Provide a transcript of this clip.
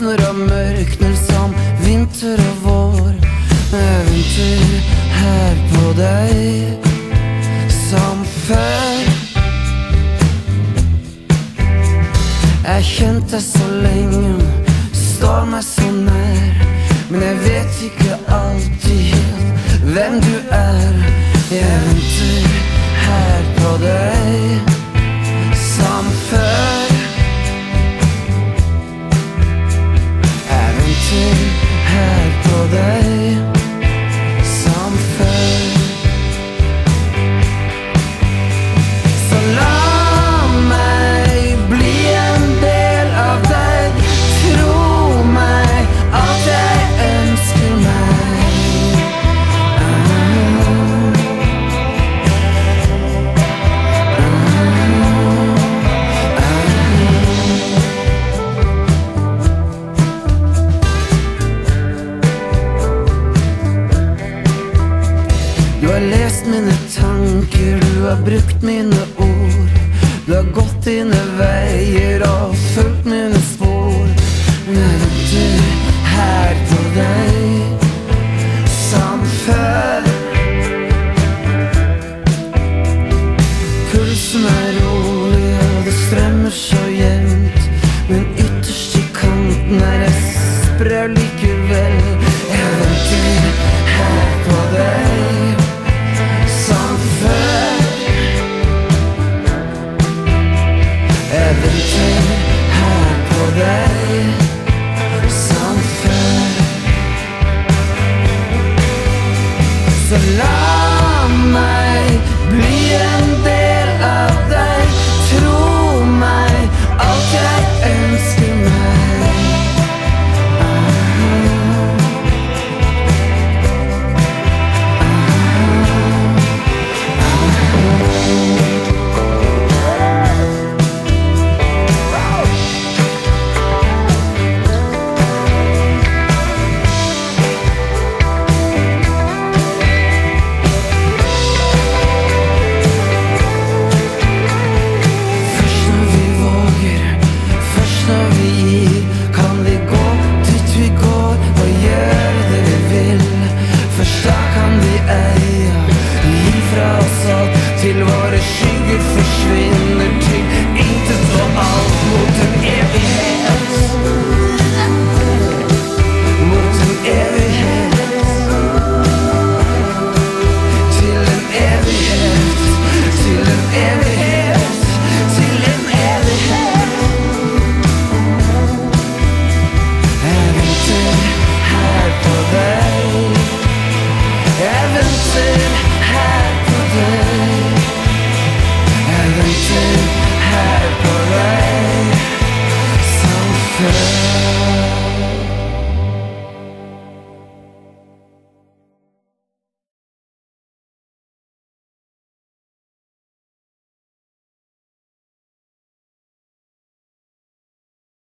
mykner som vinter og vår. Eventyr her på deg som før. Jeg kjente så lenge, står meg så nær. Men jeg vet ikke alltid helt hvem du er. Jeg venter her på deg har lest mine tanker, du har brukt mine ord. Du har gått dine veier og fulgt mine spor. Men du her på deg som før. Pulsen er rolig, og det strømmer så jevnt. Men ytterst i kanten er jeg sprø likevel. Jeg venter her på deg.